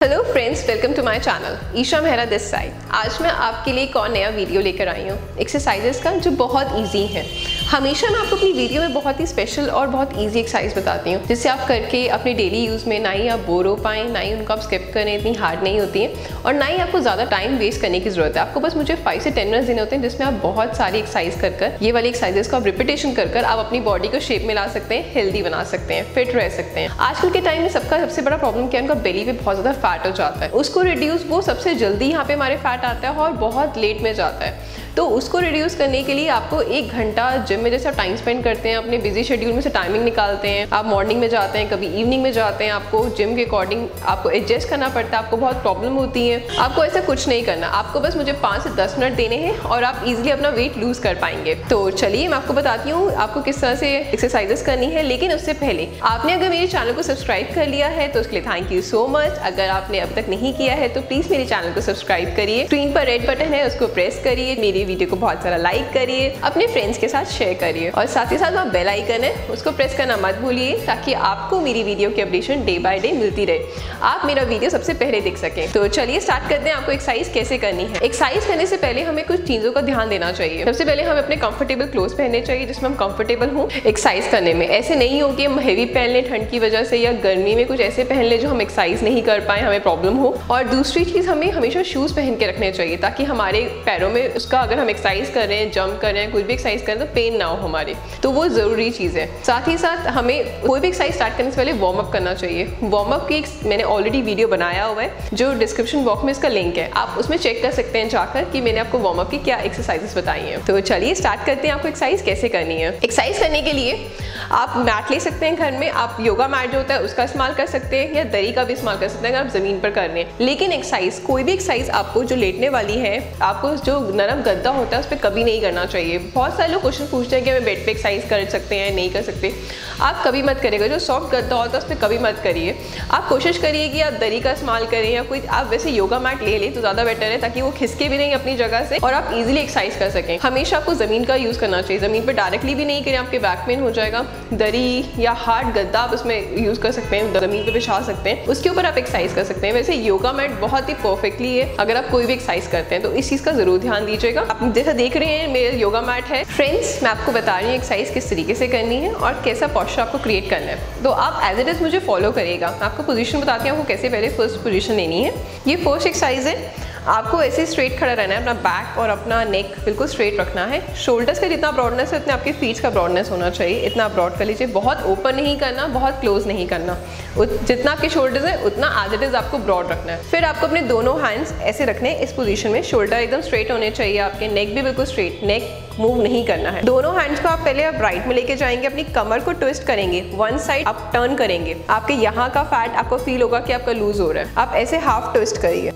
Hello friends welcome to my channel Isha Mehra this side आज मैं आपके लिए एक और नया वीडियो लेकर आई हूँ। एक्सरसाइजेस का, जो बहुत इजी है। हमेशा मैं आपको अपनी वीडियो में बहुत ही स्पेशल और बहुत इजी एक्सरसाइज बताती हूँ, जिससे आप करके अपने डेली यूज़ में ना ही आप बोर हो पाएँ, ना ही उनको आप स्किप करें, इतनी हार्ड नहीं होती हैं और ना ही आपको ज़्यादा टाइम वेस्ट करने की ज़रूरत है। आपको बस मुझे फाइव से टेन मिनट्स देने होते हैं, जिसमें आप बहुत सारी एक्सरसाइज कर कर, ये वाली एक्सरसाइजेस को आप रिपीटेशन कर कर आप अपनी बॉडी को शेप में ला सकते हैं हेल्दी बना सकते हैं फिट रह सकते हैं। आजकल के टाइम में सबका सबसे बड़ा प्रॉब्लम क्या है, उनका बेली पे बहुत ज़्यादा फैट हो जाता है। उसको रिड्यूस वो सबसे जल्दी यहाँ पे हमारे फैट आता है और बहुत लेट में जाता है। तो उसको रिड्यूस करने के लिए आपको एक घंटा में जैसे आप टाइम स्पेंड करते हैं, अपने बिज़ी शेड्यूल में से टाइमिंग निकालते हैं, आप मॉर्निंग में जाते हैं, कभी इवनिंग में जाते हैं, आपको जिम के अकॉर्डिंग आपको एडजस्ट करना पड़ता है, आपको बहुत प्रॉब्लम होती है। आपको ऐसा कुछ नहीं करना, आपको बस मुझे पाँच से दस मिनट देने हैं और आप इजिली अपना वेट लूज कर पाएँगे। तो चलिए मैं आपको बताती हूँ, आपको किस तरह से एक्सरसाइजेस करनी है, लेकिन उससे पहले आपने अगर मेरे चैनल को सब्सक्राइब कर लिया है तो उसके लिए थैंक यू सो मच अगर आपने अब तक नहीं किया है तो प्लीज़ मेरे चैनल को सब्सक्राइब करिए। स्क्रीन पर रेड बटन है, उसको प्रेस करिए, मेरी वीडियो को बहुत सारा लाइक करिए, अपने फ्रेंड्स के साथ शेयर करिए। और साथ ही साथ वहाँ बेल आइकन है, उसको प्रेस करना मत भूलिए, ताकि आपको मेरी वीडियो की अपडेशन डे बाय डे मिलती रहे। आप मेरा वीडियो सबसे पहले देख सकें। तो चलिए स्टार्ट करते हैं, आपको एक्सरसाइज कैसे करनी है। एक्सरसाइज करने से पहले हमें कुछ चीज़ों का ध्यान देना चाहिए। सबसे पहले हमें अपने कंफर्टेबल क्लोथ पहनने चाहिए, जिसमें हम कंफर्टेबल हूँ एक्सरसाइज करने में। ऐसे नहीं हो कि हम हैवी पहन लें ठंड की वजह से, या गर्मी में कुछ ऐसे पहन ले जो हम एक्सरसाइज नहीं कर पाए, हमें प्रॉब्लम हो। और दूसरी चीज़ हमें हमेशा शूज़ पहन के रखने चाहिए, ताकि हमारे पैरों में उसका अगर हम एक्सरसाइज कर रहे हैं जंप कर रहे हैं, कुछ भी एक्सरसाइज करें तो पेन ना हो हमारे। तो वो ज़रूरी चीज़ है। साथ ही साथ हमें कोई भी एक्सरसाइज स्टार्ट करने से पहले वार्म अप करना चाहिए। वार्म अप की मैंने ऑलरेडी वीडियो बनाया हुआ है, जो डिस्क्रिप्शन बॉक्स में इसका लिंक है। आप उसमें चेक कर सकते हैं जाकर कि मैंने आपको वार्म अप की क्या एक्सरसाइजेस बताई हैं। तो चलिए स्टार्ट करते हैं आपको एक्सरसाइज कैसे करनी है। एक्सरसाइज करने के लिए आप मैट ले सकते हैं घर में, आप योगा मैट जो होता है उसका इस्तेमाल कर सकते हैं या दरी का भी इस्तेमाल कर सकते हैं अगर आप ज़मीन पर कर रहे हैं। लेकिन एक्सरसाइज कोई भी एक्सरसाइज आपको जो लेटने वाली है, आपको जो नरम गद्दा होता है उस पर कभी नहीं करना चाहिए। बहुत सारे लोग क्वेश्चन पूछते हैं कि हमें बेड पे एक्सरसाइज कर सकते हैं नहीं कर सकते। आप कभी मत करिएगा, जो सॉफ्ट गद्दा होता है उस पर कभी मत करिए। आप कोशिश करिए कि आप दरी का इस्तेमाल करें या कोई, आप वैसे योगा मैट ले लें तो ज़्यादा बेटर है, ताकि वो खिसके भी नहीं अपनी जगह से और आप इजीली एक्सरसाइज कर सकें। हमेशा आपको ज़मीन का यूज़ करना चाहिए। ज़मीन पर डायरेक्टली भी नहीं करें, आपके बैक पेन हो जाएगा। दरी या हार्ड गद्दा आप उसमें यूज़ कर सकते हैं, ज़मीन पे बिछा सकते हैं। उसके ऊपर आप एक्सरसाइज कर सकते हैं। वैसे योगा मैट बहुत ही परफेक्टली है, अगर आप कोई भी एक्सरसाइज करते हैं तो इस चीज़ का ज़रूर ध्यान दीजिएगा। आप जैसा देख रहे हैं, मेरा योगा मैट है। फ्रेंड्स मैं आपको बता रही हूँ एक्सरसाइज किस तरीके से करनी है और कैसा पॉस्चर आपको क्रिएट करना है। तो आप एज इट इज़ मुझे फॉलो करेगा। आपको पोजीशन बताती हूँ, आपको कैसे पहले फ़र्स्ट पोजीशन लेनी है। ये फ़र्स्ट एक्सरसाइज है। आपको ऐसे स्ट्रेट खड़ा रहना है, अपना बैक और अपना नेक बिल्कुल स्ट्रेट रखना है। शोल्डर्स का जितना ब्रॉडनेस है, उतना आपके फीट्स का ब्रॉडनेस होना चाहिए। इतना ब्रॉड कर लीजिए। बहुत ओपन नहीं करना, बहुत क्लोज नहीं करना। जितना आपके शोल्डर्स है, उतना एज इट इज़ आपको ब्रॉड रखना है। फिर आपको अपने दोनों हैंड्स ऐसे रखने इस पोजीशन में शोल्डर एकदम स्ट्रेट होने चाहिए। आपके नेक भी बिल्कुल स्ट्रेट नेक मूव नहीं करना है। दोनों हैंड्स को आप पहले आप राइट में लेके जाएँगे, अपनी कमर को ट्विस्ट करेंगे वन साइड आप टर्न करेंगे। आपके यहाँ का फैट आपको फील होगा कि आपका लूज हो रहा है। आप ऐसे हाफ़ ट्विस्ट करिए।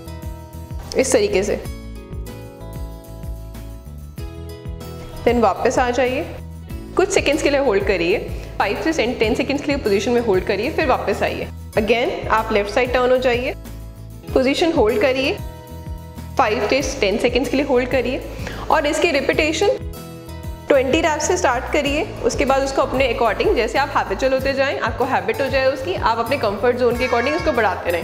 इस तरीके से। देन वापस आ जाइए। कुछ सेकेंड्स के लिए होल्ड करिए। फाइव से टेन सेकेंड्स के लिए पोजीशन में होल्ड करिए, फिर वापस आइए। अगेन आप लेफ़्ट साइड टर्न हो जाइए। पोजीशन होल्ड करिए। फाइव से टेन सेकेंड्स के लिए होल्ड करिए। और इसकी रिपीटेशन 20 रैप से स्टार्ट करिए, उसके बाद उसको अपने अकॉर्डिंग जैसे आप हैबिचुअल होते जाएँ, आपको हैबिट हो जाए उसकी, आप अपने कंफर्ट जोन के अकॉर्डिंग उसको बढ़ाते रहें।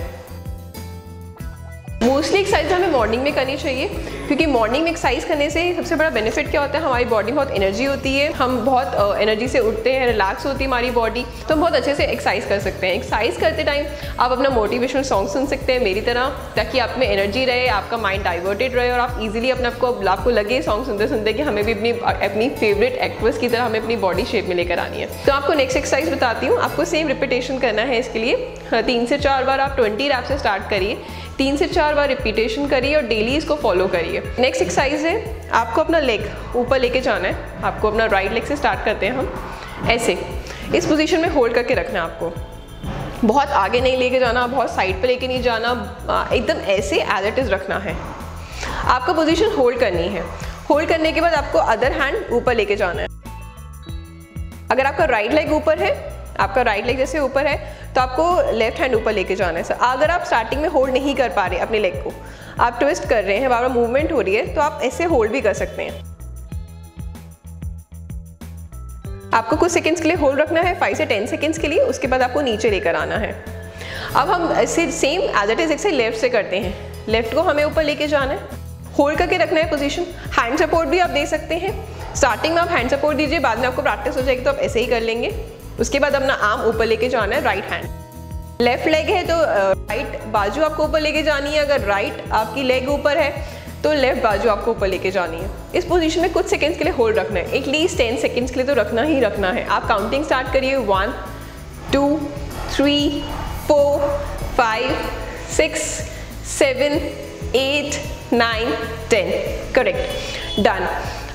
मोस्टली एक्सरसाइज हमें मॉर्निंग में करनी चाहिए। क्योंकि मॉर्निंग में एक्सरसाइज करने से सबसे बड़ा बेनिफिट क्या होता है? हमारी बॉडी बहुत एनर्जी होती है। हम बहुत एनर्जी से उठते हैं रिलैक्स होती है हमारी बॉडी तो हम बहुत अच्छे से एक्सरसाइज कर सकते हैं। एक्सरसाइज करते टाइम आप अपना मोटिवेशनल सॉन्ग सुन सकते हैं मेरी तरह, ताकि आप में एनर्जी रहे, आपका माइंड डाइवर्टेड रहे और आप इजीली अपने आपको आपको लगे सॉन्ग सुनते सुनते कि हमें भी अपनी अपनी फेवरेट एक्ट्रेस की तरह हमें अपनी बॉडी शेप में लेकर आनी है। तो आपको नेक्स्ट एक्सरसाइज बताती हूँ। आपको सेम रिपीटेशन करना है इसके लिए। तीन से चार बार आप ट्वेंटी रैप से स्टार्ट करिए। तीन से चार बार रिपीटेशन करिए और डेली इसको फॉलो करिए। नेक्स्ट एक्सरसाइज है, आपको अपना लेग ऊपर लेके जाना है। आपको अपना राइट लेग से स्टार्ट करते हैं हम। ऐसे, इस पोजीशन में होल्ड करके रखना है आपको। बहुत आगे नहीं लेके जाना, बहुत साइड पे लेके नहीं जाना एकदम ऐसे एज इट इज़ रखना है। आपको पोजीशन होल्ड करनी है। होल्ड करने के बाद आपको अदर हैंड ऊपर लेके जाना है। अगर आपका राइट लेग ऊपर है, आपका राइट लेग जैसे ऊपर है तो आपको लेफ़्ट हैंड ऊपर लेके जाना है सर अगर आप स्टार्टिंग में होल्ड नहीं कर पा रहे अपने लेग को आप ट्विस्ट कर रहे हैं बार मूवमेंट हो रही है तो आप ऐसे होल्ड भी कर सकते हैं। आपको कुछ सेकंड्स के लिए होल्ड रखना है फाइव से टेन सेकंड्स के लिए, उसके बाद आपको नीचे लेकर आना है। अब हम ऐसे सेम एज इट इज़ एक लेफ़्ट से करते हैं। लेफ़्ट को हमें ऊपर लेके जाना है। होल्ड करके रखना है पोजीशन हैंड सपोर्ट भी आप दे सकते हैं। स्टार्टिंग में आप हैंड सपोर्ट दीजिए, बाद में आपको प्रैक्टिस हो जाएगी तो आप ऐसे ही कर लेंगे। उसके बाद अपना आर्म ऊपर लेके जाना है राइट हैंड लेफ़्ट लेग है तो राइट बाजू आपको ऊपर लेके जानी है। अगर राइट आपकी लेग ऊपर है तो लेफ़्ट बाजू आपको ऊपर लेके जानी है। इस पोजीशन में कुछ सेकंड्स के लिए होल्ड रखना है। एटलीस्ट टेन सेकंड्स के लिए तो रखना ही रखना है। आप काउंटिंग स्टार्ट करिए। One two three four five six seven eight nine ten correct done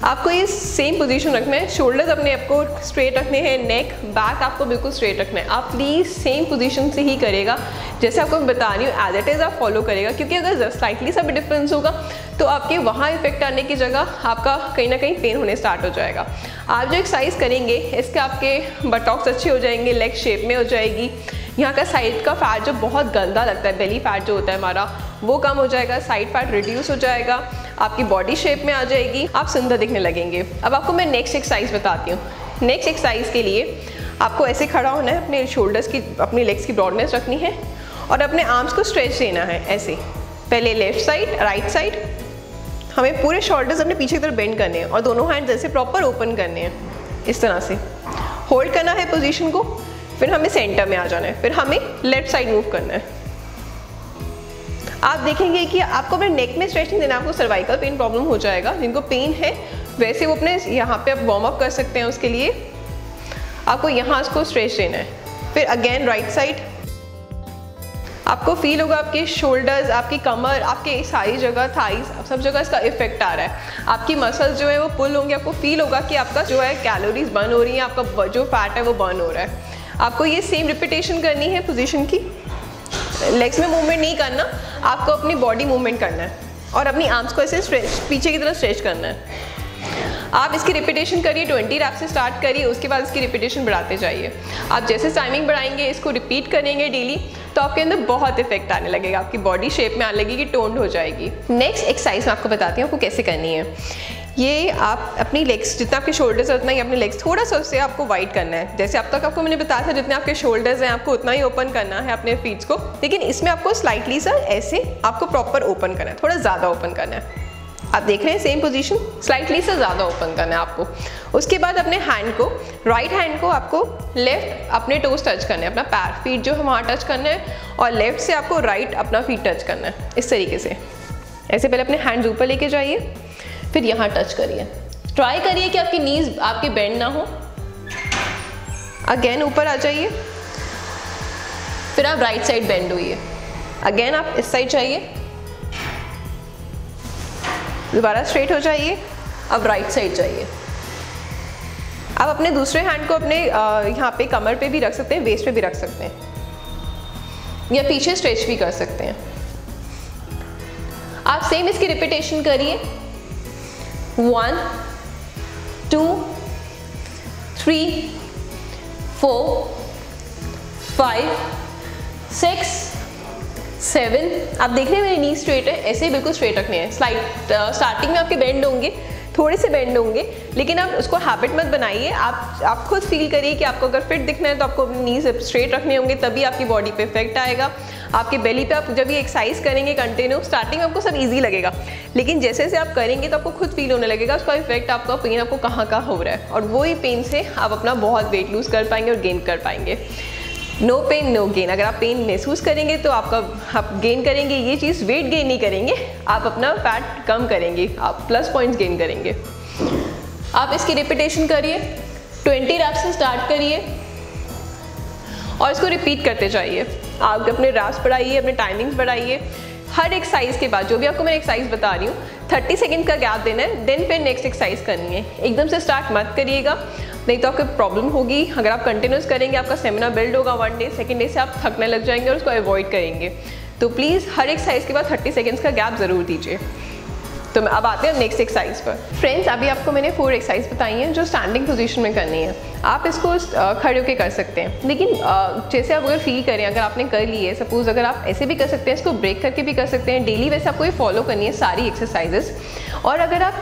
आपको ये सेम पोजीशन रखना है शोल्डर्स अपने आपको स्ट्रेट रखने हैं नेक बैक आपको बिल्कुल स्ट्रेट रखना है। आप प्लीज़ सेम पोजीशन से ही करेगा, जैसे आपको बता रही हूँ एज इट इज़ आप फॉलो करेगा, क्योंकि अगर स्लाइटली सा भी डिफरेंस होगा तो आपके वहाँ इफ़ेक्ट आने की जगह आपका कहीं ना कहीं पेन होने स्टार्ट हो जाएगा। आप जो एक्सरसाइज करेंगे, इसके आपके बटॉक्स अच्छे हो जाएँगे लेग शेप में हो जाएगी यहाँ का साइड का फैट जो बहुत गंदा लगता है बेली फैट जो होता है हमारा, वो कम हो जाएगा साइड फैट रिड्यूस हो जाएगा, आपकी बॉडी शेप में आ जाएगी, आप सुंदर दिखने लगेंगे। अब आपको मैं नेक्स्ट एक्सरसाइज बताती हूँ। नेक्स्ट एक्सरसाइज के लिए आपको ऐसे खड़ा होना है, अपने शोल्डर्स की, अपनी लेग्स की ब्रॉडनेस रखनी है और अपने आर्म्स को स्ट्रेच देना है, ऐसे। पहले लेफ़्ट साइड राइट साइड हमें पूरे शोल्डर्स अपने पीछे की तरफ़ बेंड करने हैं और दोनों हैंड ऐसे प्रॉपर ओपन करने हैं, इस तरह से। होल्ड करना है पोजीशन को। फिर हमें सेंटर में आ जाना है। फिर हमें लेफ़्ट साइड मूव करना है। आप देखेंगे कि आपको अपने नेक में स्ट्रेचिंग देना आपको सर्वाइकल पेन प्रॉब्लम हो जाएगा। जिनको पेन है, वैसे वो अपने यहाँ पे आप वार्म अप कर सकते हैं उसके लिए। आपको यहाँ उसको स्ट्रेच देना है। फिर अगेन राइट साइड आपको फील होगा आपके शोल्डर्स आपकी कमर, आपके सारी जगह थाइस सब जगह इसका इफ़ेक्ट आ रहा है। आपकी मसल्स जो है, वो पुल होंगे। आपको फील होगा कि आपका जो है कैलोरीज बर्न हो रही है, आपका जो फैट है, वो बर्न हो रहा है। आपको ये सेम रिपीटेशन करनी है पोजीशन की। लेग्स में मूवमेंट नहीं करना, आपको अपनी बॉडी मूवमेंट करना है और अपनी आर्म्स को ऐसे स्ट्रेच पीछे की तरफ़ स्ट्रेच करना है। आप इसकी रिपीटेशन करिए 20 रैप से स्टार्ट करिए, उसके बाद इसकी रिपीटेशन बढ़ाते जाइए। आप जैसे टाइमिंग बढ़ाएँगे, इसको रिपीट करेंगे डेली तो आपके अंदर बहुत इफ़ेक्ट आने लगेगा, आपकी बॉडी शेप में आने लगेगी टोन्ड हो जाएगी। नेक्स्ट एक्सरसाइज मैं आपको बताती हूँ आपको कैसे करनी है। ये आप अपनी लेग्स जितना आपके शोल्डर्स है, उतना ही अपने लेग्स थोड़ा सा उससे आपको वाइड करना है। जैसे अब तक आपको मैंने बताया था, जितने आपके शोल्डर्स हैं, आपको उतना ही ओपन करना है अपने फीट्स को। लेकिन इसमें आपको स्लाइटली सा ऐसे आपको प्रॉपर ओपन करना है, थोड़ा ज़्यादा ओपन करना है। आप देख रहे हैं सेम पोजीशन स्लाइटली से ज़्यादा ओपन करना है आपको। उसके बाद अपने हैंड को राइट right हैंड को आपको लेफ़्ट अपने टोज टच करना है, अपना पैर फीट जो है वहाँ टच करना है, और लेफ़्ट से आपको राइट right अपना फीट टच करना है, इस तरीके से। ऐसे पहले अपने हैंड्स ऊपर लेके जाइए। फिर यहाँ टच करिए। ट्राई करिए कि आपकी नीज आपके बेंड ना हो। अगेन ऊपर आ जाइए। फिर आप राइट साइड बेंड हुई अगेन आप इस साइड जाइए। दोबारा स्ट्रेट हो जाइए। अब राइट साइड जाइए। आप अपने दूसरे हैंड को अपने यहाँ पे कमर पे भी रख सकते हैं वेस्ट पे भी रख सकते हैं। या पीछे स्ट्रेच भी कर सकते हैं। आप सेम इसकी रिपीटेशन करिए। One two three four five six seven आप देख रहे हैं मेरी नी स्ट्रेट है, ऐसे ही बिल्कुल स्ट्रेट रखने हैं। स्लाइड स्टार्टिंग में आपके बेंड होंगे। थोड़े से बेंड होंगे, लेकिन आप उसको हैबिट मत बनाइए। आप आप खुद फील करिए कि आपको अगर फिट दिखना है तो आपको अपनी नीज स्ट्रेट रखने होंगे, तभी आपकी बॉडी पे इफ़ेक्ट आएगा। आपके बेली पे आप जब ये एक्सरसाइज करेंगे कंटिन्यू स्टार्टिंग में आपको सब इजी लगेगा। लेकिन जैसे जैसे आप करेंगे तो आपको खुद फील होने लगेगा, उसका इफ़ेक्ट आपका पेन आपको कहाँ कहाँ हो रहा है। और वही पेन से आप अपना बहुत वेट लूज कर पाएँगे और गेन कर पाएँगे। नो पेन नो गेन अगर आप पेन महसूस करेंगे तो आपका, आप गेन करेंगे, ये चीज़ वेट गेन नहीं करेंगे। आप अपना फैट कम करेंगे, आप प्लस पॉइंट्स गेन करेंगे। आप इसकी रिपीटेशन करिए 20 रैप से स्टार्ट करिए और इसको रिपीट करते जाइए। आप अपने रैप्स बढ़ाइए, अपने टाइमिंग्स बढ़ाइए। हर एक्सरसाइज के बाद, जो भी आपको मैं एक्सरसाइज बता रही हूँ 30 सेकेंड का गैप देना है, देन फिर नेक्स्ट एक्सरसाइज करनी है। एकदम से स्टार्ट मत करिएगा, नहीं तो आपको प्रॉब्लम होगी। अगर आप कंटिन्यूस करेंगे, आपका स्टेमिना बिल्ड होगा वन डे सेकेंड डे से आप थकने लग जाएँगे और उसको अवॉइड करेंगे। तो प्लीज़ हर एक्सरसाइज साइज़ के बाद थर्टी सेकेंड्स का गैप ज़रूर दीजिए। तो अब आते हैं नेक्स्ट एक्सरसाइज पर। फ्रेंड्स अभी आपको मैंने फोर एक्सरसाइज बताई हैं जो स्टैंडिंग पोजीशन में करनी है। आप इसको खड़े होकर कर सकते हैं। लेकिन जैसे आप अगर फील करें, अगर आपने कर ली है सपोज़ अगर आप ऐसे भी कर सकते हैं, इसको ब्रेक करके भी कर सकते हैं। डेली वैसे आपको ये फॉलो करनी है सारी एक्सरसाइजेस और अगर आप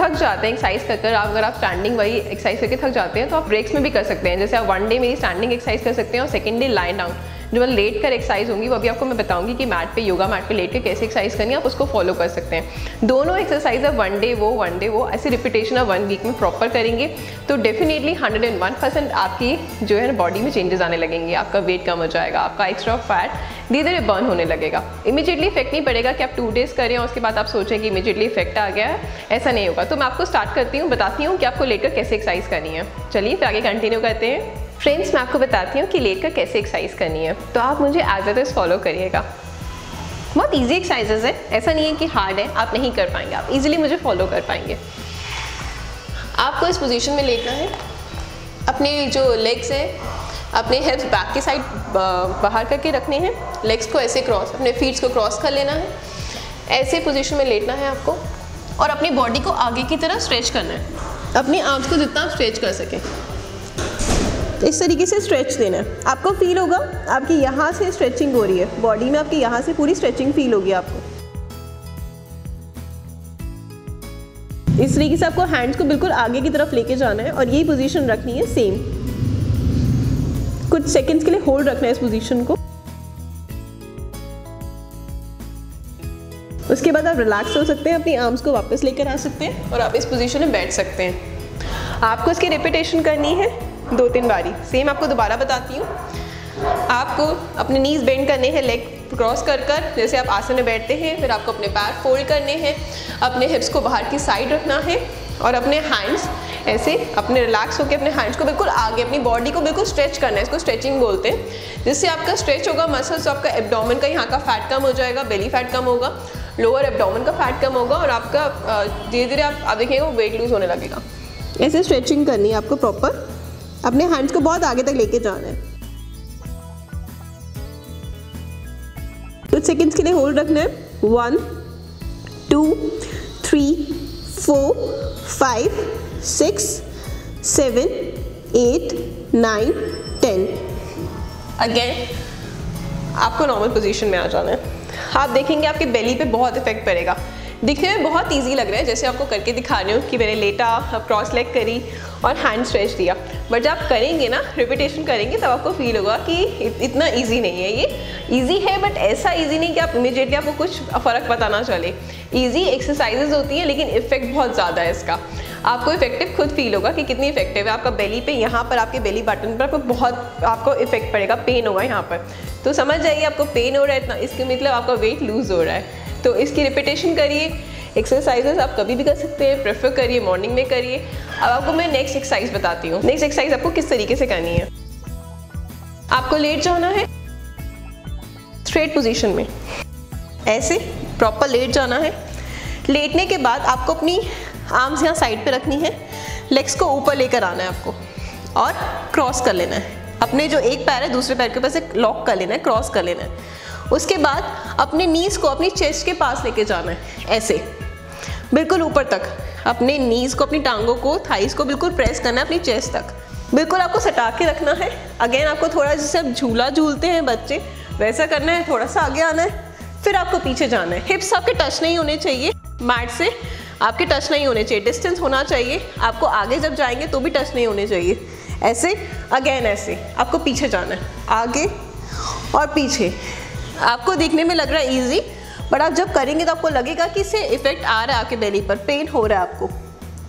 थक जाते हैं एक्सरसाइज कर कर अगर आप स्टैंडिंग वही एक्सरसाइज करके थक जाते हैं तो आप ब्रेक्स में भी कर सकते हैं। जैसे आप वन डे मेरी स्टैंडिंग एक्सरसाइज कर सकते हैं और सेकेंड डे लाइन डाउन जो मैं लेट कर एक्सरसाइज होंगी, वो अभी आपको मैं बताऊँगी कि मैट पे योगा मैट पे लेट के कैसे एक्सरसाइज करनी है, आप उसको फॉलो कर सकते हैं। दोनों एक्सरसाइज है वन डे वो वन डे वो, ऐसी रिपीटेशन आप वन वीक में प्रॉपर करेंगे। तो definitely hundred and one percent आपकी जो है ना बॉडी में चेंजेस आने लगेंगे, आपका वेट कम हो जाएगा, आपका एक्स्ट्रा फैट धीरे धीरे बर्न होने लगेगा। इमीजिएटली इफ़ेक्ट नहीं पड़ेगा कि आप टू डेज़ करें और उसके बाद आप सोचें कि इमीजिएटली इफ़ेक्ट आ गया है, ऐसा नहीं होगा। तो मैं आपको स्टार्ट करती हूँ, बताती हूँ कि आपको लेकर कैसे एक्सरसाइज करनी है। चलिए फिर आगे कंटिन्यू करते हैं। फ्रेंड्स मैं आपको बताती हूँ कि लेट लेकर कैसे एक्सरसाइज करनी है। तो आप मुझे एज एट इज़ फॉलो करिएगा। बहुत ईजी एक्सरसाइजेज है। ऐसा नहीं है कि हार्ड है। आप नहीं कर पाएँगे। आप इजीली मुझे फॉलो कर पाएँगे। आपको इस पोजीशन में लेना है। अपने जो लेग्स हैं, अपने हिप्स बैक की साइड बाहर करके रखने हैं। लेग्स को ऐसे क्रॉस अपने फीट्स को क्रॉस कर लेना है। ऐसे पोजीशन में लेटना है आपको। और अपनी बॉडी को आगे की तरह स्ट्रेच करना है। अपनी आर्म्स को जितना आप स्ट्रेच कर सकें। इस तरीके से स्ट्रेच देना है। आपको फील होगा, आपकी यहाँ से स्ट्रेचिंग हो रही है। बॉडी में आपकी यहाँ से पूरी स्ट्रेचिंग फील होगी आपको। इस तरीके से आपको हैंड्स को बिल्कुल आगे की तरफ़ लेके जाना है और यही पोजीशन रखनी है सेम कुछ सेकंड्स के लिए होल्ड रखना है इस पोजीशन को। उसके बाद आप रिलैक्स हो सकते हैं, अपनी आर्म्स को वापस लेकर आ सकते हैं और आप इस पोजीशन में बैठ सकते हैं। आपको इसकी रिपीटेशन करनी है। दो तीन बारी। सेम आपको दोबारा बताती हूँ। आपको अपने नीज बेंड करने हैं लेग क्रॉस कर कर। जैसे आप आसन में बैठते हैं फिर आपको अपने पैर फोल्ड करने हैं अपने हिप्स को बाहर की साइड रखना है और अपने हैंड्स ऐसे अपने रिलैक्स होकर अपने हैंड्स को बिल्कुल आगे अपनी बॉडी को बिल्कुल स्ट्रेच करना है। इसको स्ट्रेचिंग बोलते हैं। जिससे आपका स्ट्रेच होगा मसल्स तो आपका एब्डोमेन का यहाँ का फैट कम हो जाएगा बेली फैट कम होगा लोअर एब्डोमेन का फैट कम होगा और आपका धीरे धीरे आप, आप देखेंगे वो वेट लूज होने लगेगा। ऐसे स्ट्रेचिंग करनी है आपको प्रॉपर अपने हैंड्स को बहुत आगे तक लेके जाना है। कुछ सेकंड्स के लिए होल्ड रखना है। One two three four five six seven eight nine ten again आपको नॉर्मल पोजीशन में आ जाना है। आप देखेंगे आपके बेली पे बहुत इफ़ेक्ट पड़ेगा। दिखने में बहुत ईजी लग रहा है, जैसे आपको करके दिखा रही हूँ कि मैंने लेटा क्रॉस लेग करी और हैंड स्ट्रेच दिया। बट जब आप करेंगे ना रिपीटेशन करेंगे, तब आपको फील होगा कि इतना ईजी नहीं है ये। ईजी है बट ऐसा ईजी नहीं कि आप इमीडिएटली आपको कुछ फ़र्क पता ना चले। ईजी एक्सरसाइजेज होती हैं, लेकिन इफ़ेक्ट बहुत ज़्यादा है इसका। आपको इफ़ेक्टिव खुद फील होगा कि कितनी इफ़ेक्टिव है। आपका बेली पे, यहाँ पर आपके बेली बटन पर आपको बहुत, आपको इफ़ेक्ट पड़ेगा पेन होगा यहाँ पर। तो समझ जाइए, आपको पेन हो रहा है, इतना, इसके मतलब आपका वेट लूज़ हो रहा है। तो इसकी रिपीटेशन करिए एक्सरसाइजेस आप कभी भी कर सकते हैं प्रेफर करिए मॉर्निंग में करिए। अब आपको मैं नेक्स्ट एक्सरसाइज बताती हूँ। नेक्स्ट एक्सरसाइज आपको किस तरीके से करनी है? आपको लेट जाना है स्ट्रेट पोजीशन में। ऐसे प्रॉपर लेट जाना है। लेटने के बाद आपको अपनी आर्म्स यहाँ साइड पे रखनी है। लेग्स को ऊपर लेकर आना है आपको। और क्रॉस कर लेना है। अपने जो एक पैर है, दूसरे पैर के पास एक लॉक कर लेना है क्रॉस कर लेना है। उसके बाद अपने नीज को अपनी चेस्ट के पास लेके जाना है, ऐसे। बिल्कुल ऊपर तक। अपने नीज को, अपनी टांगों को थाइस को बिल्कुल प्रेस करना है अपनी चेस्ट तक। बिल्कुल आपको सटा के रखना है। अगेन आपको थोड़ा जैसे अब झूला झूलते हैं बच्चे, वैसा करना है, थोड़ा सा आगे आना है, फिर आपको पीछे जाना है। हिप्स आपके टच नहीं होने चाहिए। मैट से आपके टच नहीं होने चाहिए। डिस्टेंस होना चाहिए। आपको आगे जब जाएँगे तो भी टच नहीं होने चाहिए। ऐसे अगेन ऐसे। आपको पीछे जाना है। आगे और पीछे। आपको देखने में लग रहा है ईजी बट आप जब करेंगे तो आपको लगेगा कि इससे इफ़ेक्ट आ रहा है आपके बेली पर पेन हो रहा है आपको।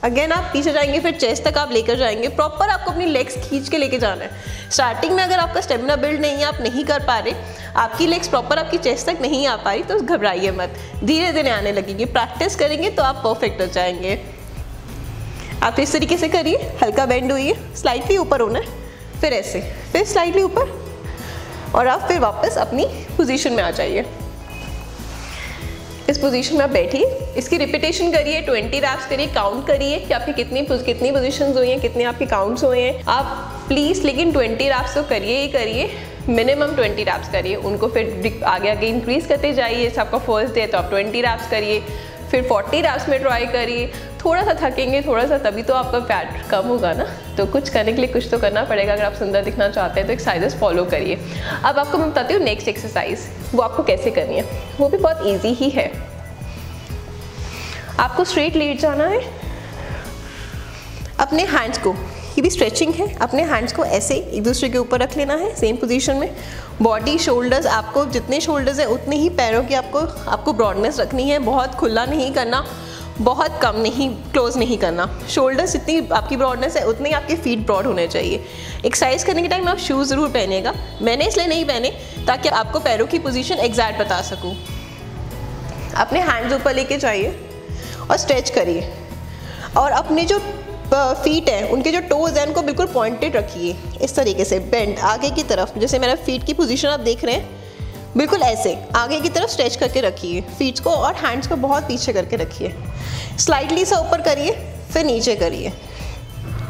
अगेन आप पीछे जाएँगे, फिर चेस्ट तक आप लेकर जाएँगे। प्रॉपर आपको अपनी लेग्स खींच के लेके जाना है। स्टार्टिंग में अगर आपका स्टेमिना बिल्ड नहीं है, आप नहीं कर पा रहे, आपकी लेग्स प्रॉपर आपकी चेस्ट तक नहीं आ पा रही तो घबराइए मत। धीरे धीरे आने लगेगी। प्रैक्टिस करेंगे तो आप परफेक्ट हो जाएँगे। आप इस तरीके से करिए, हल्का बेंड हुई स्लाइटली ऊपर होना है, फिर ऐसे। फिर स्लाइटली ऊपर। और आप फिर वापस अपनी पोजीशन में आ जाइए। इस पोजीशन में आप बैठिए। इसकी रिपीटेशन करिए 20 रैप्स करिए काउंट करिए कि आपकी कितनी कितनी पोजीशंस हुई हैं, कितने आपके काउंट्स हुए हैं। आप प्लीज़ लेकिन 20 रैप्स तो करिए ही करिए। मिनिमम 20 रैप्स करिए। उनको फिर आगे आगे इंक्रीज करते जाइए। जैसे आपका फ़र्स्ट डे तो आप 20 रैप्स करिए। फिर 40 रैप्स में ट्राई करिए। थोड़ा सा थकेंगे थोड़ा सा तभी तो आपका फैट कम होगा ना? तो कुछ करने के लिए कुछ तो करना पड़ेगा, अगर आप सुंदर दिखना चाहते हैं तो एक्सरसाइजेस फॉलो करिए। अब आपको मैं बताती हूँ नेक्स्ट एक्सरसाइज वो आपको कैसे करनी है? वो भी बहुत ईजी ही है। आपको स्ट्रेट लेट जाना है। अपने हैंड्स को की भी स्ट्रेचिंग है, अपने हैंड्स को ऐसे एक दूसरे के ऊपर रख लेना है सेम पोजीशन में। बॉडी शोल्डर्स आपको जितने शोल्डर्स हैं, उतने ही पैरों की आपको आपको ब्रॉडनेस रखनी है, बहुत खुला नहीं करना। बहुत कम नहीं क्लोज नहीं करना। शोल्डर्स जितनी आपकी ब्रॉडनेस है, उतने ही आपके फीट ब्रॉड होने चाहिए। एक्सरसाइज करने के टाइम आप शूज़ ज़रूर पहनेगा मैंने इसलिए नहीं पहने ताकि आपको पैरों की पोजीशन एग्जैक्ट बता सकूँ। अपने हैंड्स ऊपर लेके जाइए और स्ट्रेच करिए। और अपने जो फीट हैं, उनके जो टोज़ हैं, उनको बिल्कुल पॉइंटेड रखिए। इस तरीके से बेंड आगे की तरफ़। जैसे मेरा फीट की पोजीशन आप देख रहे हैं बिल्कुल ऐसे। आगे की तरफ़ स्ट्रेच करके रखिए। फीट्स को और हैंड्स को बहुत पीछे करके रखिए। स्लाइटली सा ऊपर करिए, फिर नीचे करिए।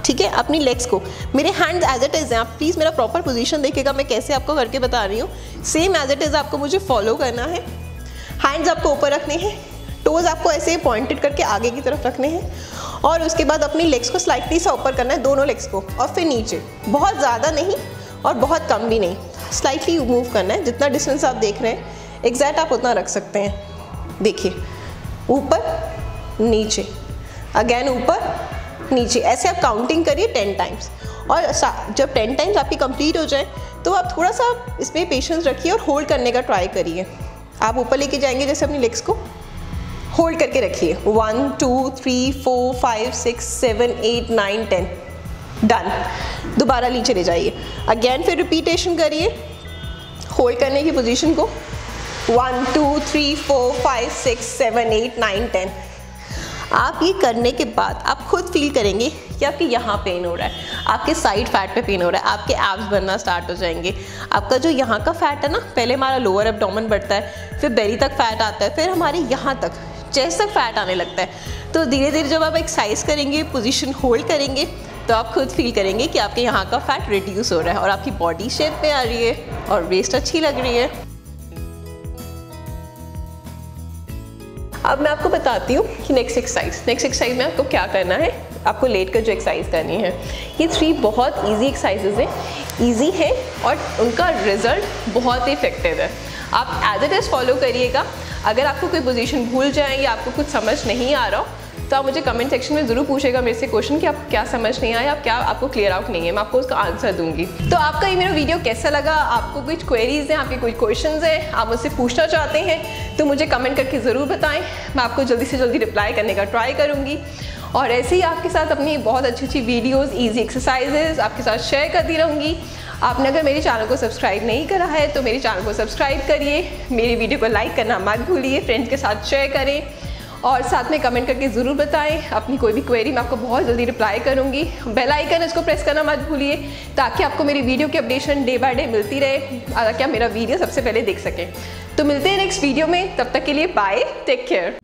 ठीक है? अपनी लेग्स को। मेरे हैंड्स एज इट इज़ हैं। आप प्लीज़ मेरा प्रॉपर पोजीशन देखिएगा। मैं कैसे आपको करके बता रही हूँ। सेम एज इट इज़ आपको मुझे फॉलो करना है। हैंड्स आपको ऊपर रखने हैं। टोज़ आपको ऐसे पॉइंटेड करके आगे की तरफ़ रखने हैं। और उसके बाद अपनी लेग्स को स्लाइटली सा ऊपर करना है, दोनों लेग्स को। और फिर नीचे। बहुत ज़्यादा नहीं और बहुत कम भी नहीं। स्लाइटली मूव करना है, जितना डिस्टेंस आप देख रहे हैं एग्जैक्ट आप उतना रख सकते हैं। देखिए, ऊपर, नीचे। अगेन ऊपर, नीचे। ऐसे आप काउंटिंग करिए टेन टाइम्स और जब टेन टाइम्स आपकी कंप्लीट हो जाए तो आप थोड़ा सा इसमें पेशेंस रखिए और होल्ड करने का ट्राई करिए। आप ऊपर लेके जाएँगे, जैसे अपनी लेग्स को। होल्ड करके रखिए। One two three four five six seven eight nine ten done दोबारा नीचे ले जाइए। अगेन फिर रिपीटेशन करिए। होल्ड करने की पोजीशन को। One two three four five six seven eight nine ten आप ये करने के बाद आप खुद फील करेंगे कि आपके यहाँ पेन हो रहा है। आपके साइड फैट पे पेन हो रहा है। आपके एब्स बनना स्टार्ट हो जाएँगे। आपका जो यहाँ का फैट है ना, पहले हमारा लोअर एबडोमन बढ़ता है, फिर बेरी तक फैट आता है, फिर हमारे यहाँ तक चेस्ट तक फैट आने लगता है। तो धीरे धीरे जब आप एक्सरसाइज करेंगे पोजिशन होल्ड करेंगे तो आप खुद फील करेंगे कि आपके यहाँ का फैट रिड्यूस हो रहा है और आपकी बॉडी शेप में आ रही है और वेस्ट अच्छी लग रही है। अब मैं आपको बताती हूँ कि नेक्स्ट एक्सरसाइज नेक्स्ट एक्सरसाइज में आपको क्या करना है? आपको लेट कर जो एक्सरसाइज करनी है। ये थ्री बहुत इजी एक्सरसाइजेज हैं। इजी है और उनका रिज़ल्ट बहुत ही इफ़ेक्टिव है। आप एज इट इज़ फॉलो करिएगा। अगर आपको कोई पोजीशन भूल जाए या आपको कुछ समझ नहीं आ रहा हो तो आप मुझे कमेंट सेक्शन में ज़रूर पूछेगा मेरे से क्वेश्चन कि आप क्या समझ नहीं आया आप क्या आपको क्लियर आउट नहीं है, मैं आपको उसका आंसर दूँगी। तो आपका ये मेरा वीडियो कैसा लगा? आपको कुछ क्वेरीज हैं? आपके कुछ क्वेश्चन हैं? आप मुझसे पूछना चाहते हैं तो मुझे कमेंट करके ज़रूर बताएँ। मैं आपको जल्दी से जल्दी रिप्लाई करने का ट्राई करूँगी। और ऐसे ही आपके साथ अपनी बहुत अच्छी अच्छी वीडियोज़ ईजी एक्सरसाइजेज आपके साथ शेयर करती रहूँगी। आपने अगर मेरे चैनल को सब्सक्राइब नहीं करा है तो मेरे चैनल को सब्सक्राइब करिए। मेरी वीडियो को लाइक करना मत भूलिए फ्रेंड्स के साथ शेयर करें। और साथ में कमेंट करके ज़रूर बताएँ। अपनी कोई भी क्वेरी मैं आपको बहुत जल्दी रिप्लाई करूँगी। बेल आइकन इसको प्रेस करना मत भूलिए, ताकि आपको मेरी वीडियो की अपडेशन डे बाय डे मिलती रहे, ताकि आप मेरा वीडियो सबसे पहले देख सकें। तो मिलते हैं नेक्स्ट वीडियो में, तब तक के लिए बाय टेक केयर